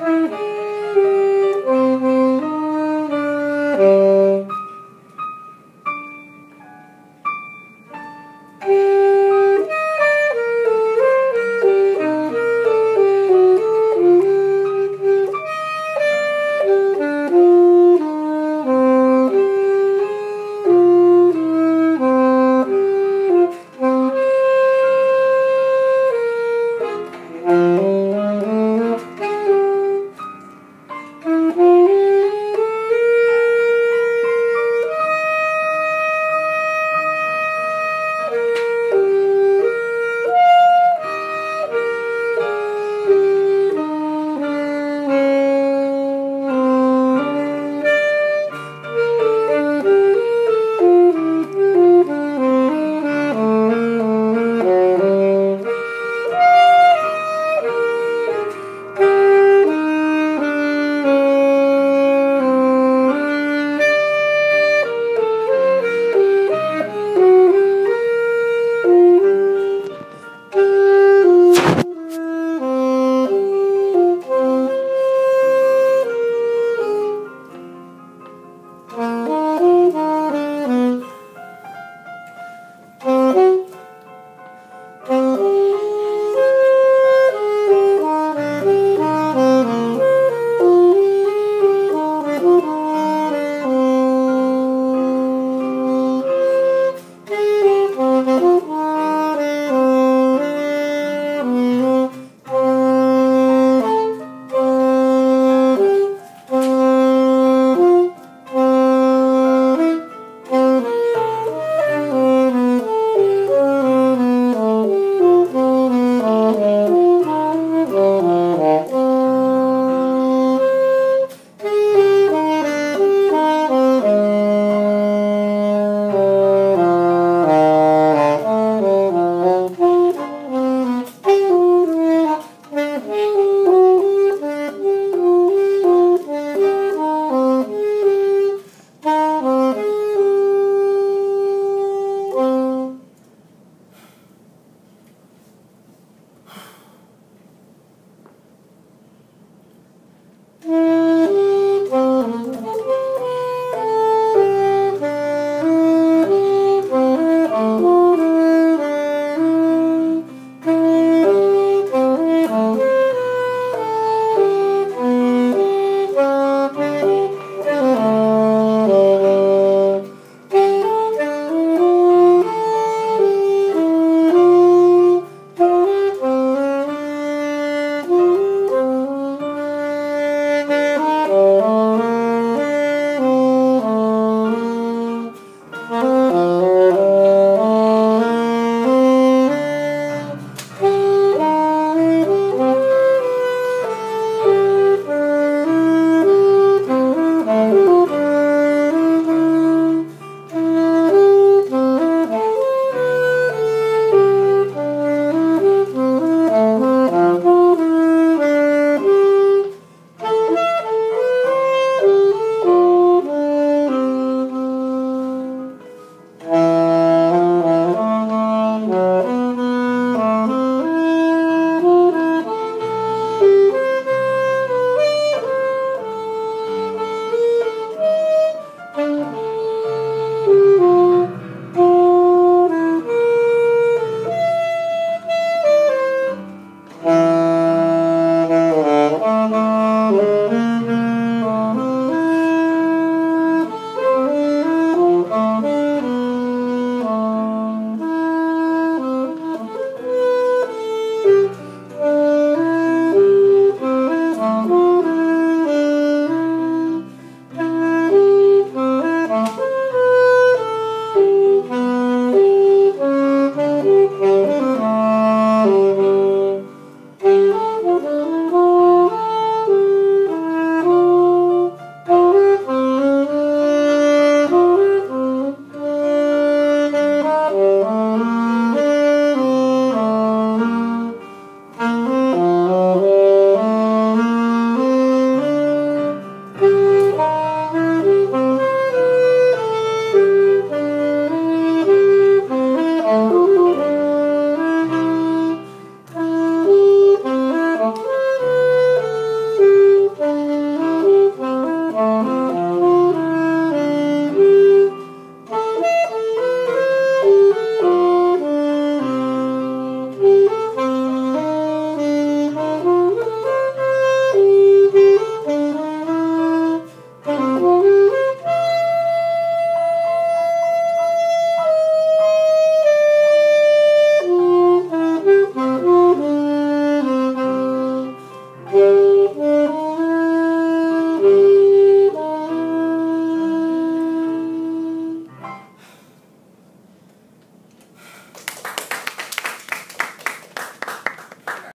Mm-hmm. Oh.